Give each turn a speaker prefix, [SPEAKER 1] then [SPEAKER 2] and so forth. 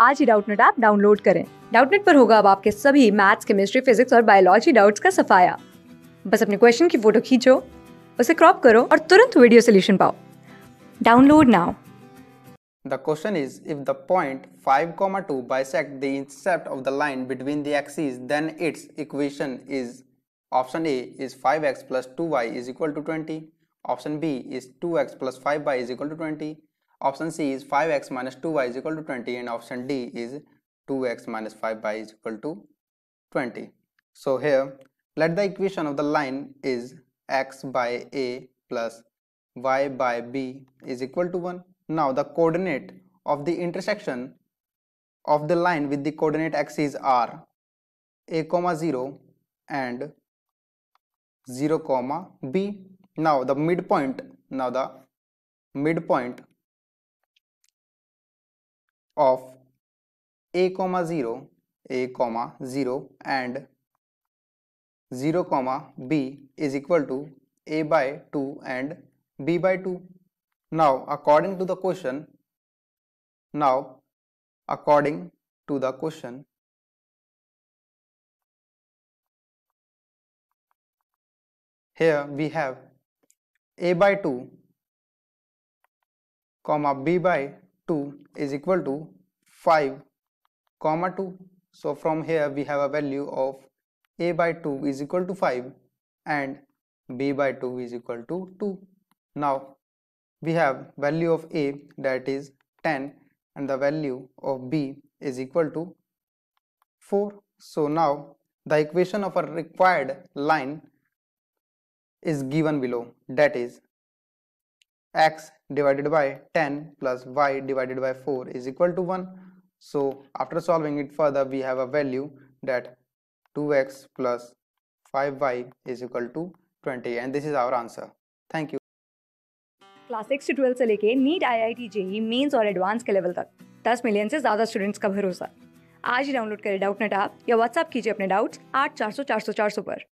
[SPEAKER 1] आज ही Doubtnut app download करें डाउटनेट पर होगा अब आपके सभी मैथ्स केमिस्ट्री फिजिक्स और बायोलॉजी डाउट्स का सफाया बस अपने क्वेश्चन की फ़ोटो खींचो उसे क्रॉप करो और तुरंत वीडियो सोल्यूशन पाओ download now
[SPEAKER 2] The question is if the point 5 comma 2 bisect the intercept of the line between the axes then its equation is option A is 5x plus 2y is equal to 20 option B is 2x plus 5y is equal to 20 option C is 5x minus 2y is equal to 20 and option D is 2x minus 5y is equal to 20 so here let the equation of the line is x by A plus y by B is equal to 1 now the coordinate of the intersection of the line with the coordinate axes are a comma 0 and 0 comma b. Now the midpoint, now the midpoint of a comma 0, a comma 0 and 0 comma b is equal to a by 2 and b by 2 now according to the question now according to the question here we have a by 2 comma b by 2 is equal to 5 comma 2 so from here we have a value of a by 2 is equal to 5 and b by 2 is equal to 2 now we have value of a that is 10 and the value of b is equal to 4 so now the equation of a required line is given below. That is x divided by 10 plus y divided by 4 is equal to 1 so after solving it further we have a value that 2x plus 5y is equal to 20 and this is our answer thank you
[SPEAKER 1] class six से twelfth से लेके NEET I I T JEE mains और advance के level तक दस million से ज़्यादा स्टूडेंट्स का भरोसा आज ही डाउनलोड करें डाउट नेट ऐप या व्हाट्सअप कीजिए अपने डाउट्स आठ चार सौ चार सौ चार सौ पर